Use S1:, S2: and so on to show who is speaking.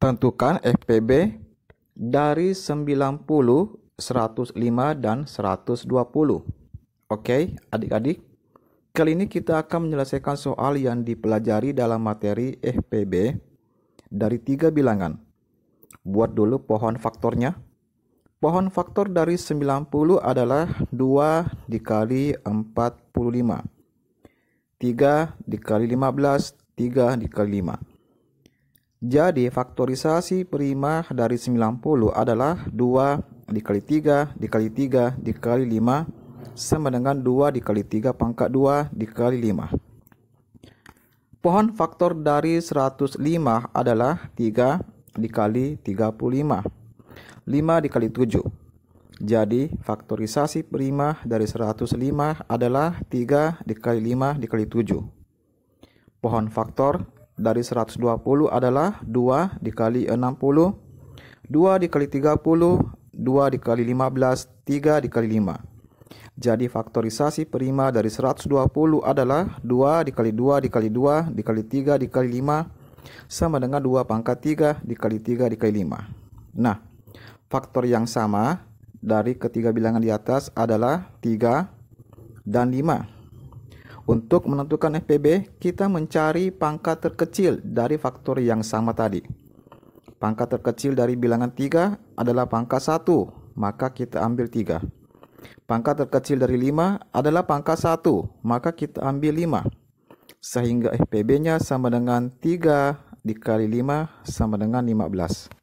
S1: Tentukan FPB dari 90, 105, dan 120. Oke, adik-adik. Kali ini kita akan menyelesaikan soal yang dipelajari dalam materi FPB dari tiga bilangan. Buat dulu pohon faktornya. Pohon faktor dari 90 adalah 2 dikali 45. 3 dikali 15, 3 dikali 5. Jadi faktorisasi prima dari 90 adalah 2 dikali 3 dikali 3 dikali 5 sama dengan 2 dikali 3 pangkat 2 dikali 5. Pohon faktor dari 105 adalah 3 dikali 35. 5 dikali 7. Jadi, faktorisasi prima dari 105 adalah 3 dikali 5 dikali 7. Pohon faktor dari 120 adalah 2 dikali 60, 2 dikali 30, 2 dikali 15, 3 dikali 5. Jadi faktorisasi prima dari 120 adalah 2 dikali 2 dikali 2 dikali 3 dikali 5 sama dengan 2 pangkat 3 dikali 3 dikali 5. Nah, faktor yang sama dari ketiga bilangan di atas adalah 3 dan 5. Untuk menentukan FPB, kita mencari pangkat terkecil dari faktor yang sama tadi. Pangkat terkecil dari bilangan 3 adalah pangkat 1, maka kita ambil 3. Pangkat terkecil dari 5 adalah pangkat 1, maka kita ambil 5. Sehingga FPB-nya sama dengan 3 dikali 5 sama dengan 15.